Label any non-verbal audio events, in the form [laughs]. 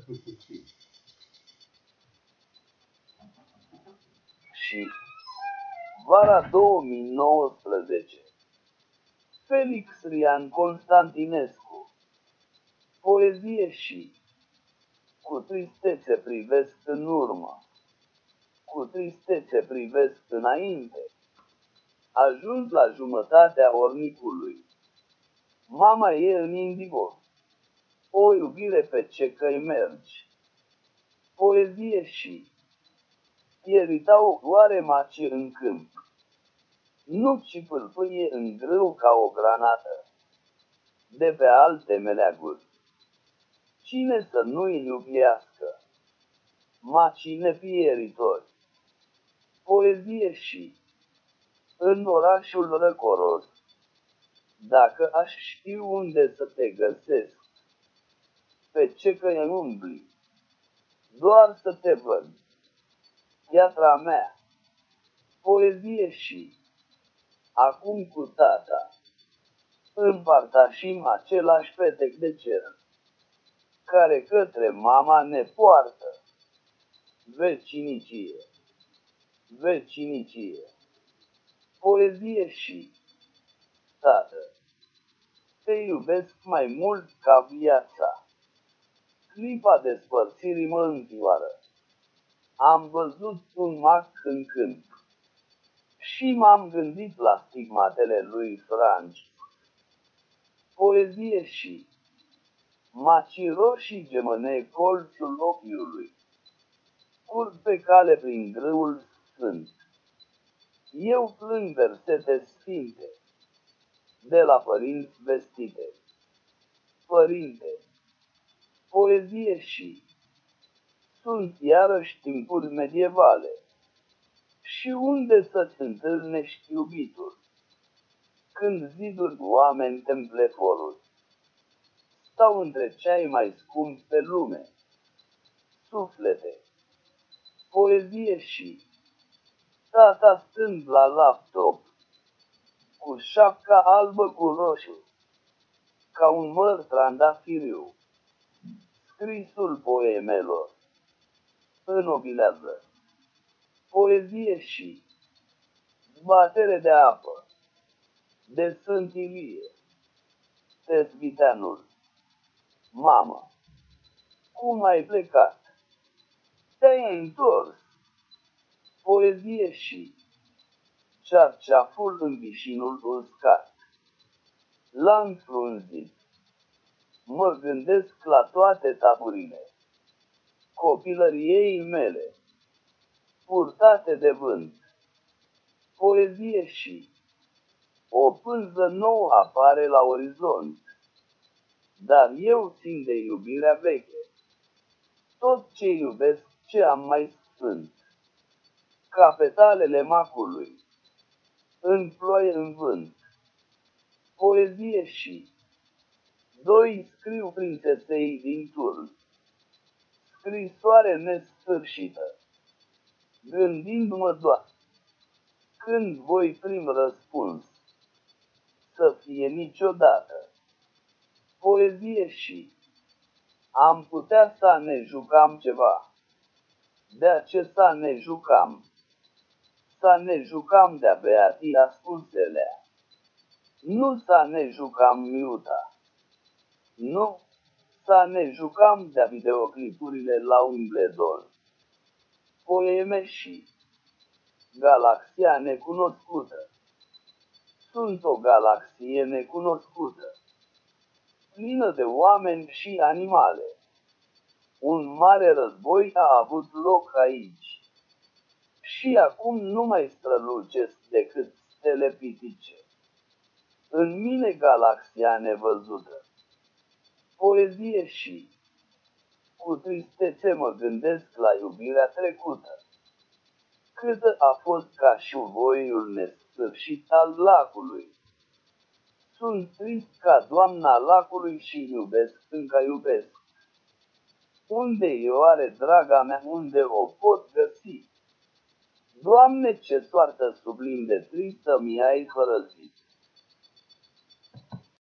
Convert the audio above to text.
[laughs] și vara 2019 Felix Rian Constantinescu Poezie și Cu tristețe privesc în urmă Cu tristețe privesc înainte Ajuns la jumătatea ornicului. Mama e în indigo O iubire pe ce căi mergi Poezie și Ieritau oare maci în câmp nu ci pâlpâie în grâu ca o granată, de pe alte meleaguri. Cine să nu-i iubiască? Macine pieritori, poezie și în orașul răcoros, dacă aș ști unde să te găsesc, pe ce căi umbli, doar să te văd, piatra mea, poezie și acum cu tata, împărtășim același petec de cer, care către mama ne poartă. Vecinicie, vecinicie, poezie și, tată, te iubesc mai mult ca viața. Clipa despărțirii mă învioară. Am văzut un mac în câmp și m-am gândit la stigmatele lui Franci. Poezie și macii roșii gemăne colțul ochiului, curg pe cale prin grâul sfânt. Eu plâng versete sfinte, de la părinți vestite. Părinte, poezie și sunt iarăși timpuri medievale și unde să-ți întâlnești iubitul? Când ziduri oameni templeforul stau între cei mai scumpi pe lume, suflete, poezie și tata stând la laptop, cu șapca albă cu roșu, ca un măr trandafiriu, scrisul poemelor, înobilează poezie și zbatere de apă, de sântilie, Tesviteanul. Mamă, cum ai plecat? Te-ai întors. Poezie și cearceaful în vișinul uscat. L-am înfrunzit. Mă gândesc la toate taburile copilăriei mele purtate de vânt. Poezie și o pânză nouă apare la orizont, dar eu țin de iubirea veche. Tot ce iubesc ce am mai sfânt, ca petalele macului, în ploaie în vânt. Poezie și doi scriu prințesei din turn, scrisoare nesfârșită gândindu-mă doar când voi prim răspuns să fie niciodată. Poezie și am putea să ne jucam ceva. De acesta ne jucam. Să ne jucam de-a beatii ascunselea. Nu să ne jucam miuta. Nu să ne jucam de-a videoclipurile la un bledon poeme și galaxia necunoscută. Sunt o galaxie necunoscută, plină de oameni și animale. Un mare război a avut loc aici și acum nu mai strălucesc decât stele pitice. În mine galaxia nevăzută, poezie și cu tristețe mă gândesc la iubirea trecută. Cât a fost ca și voiul nesfârșit al lacului. Sunt trist ca doamna lacului și iubesc încă iubesc. Unde e oare draga mea, unde o pot găsi? Doamne, ce soartă sublim de tristă mi-ai hărăzit.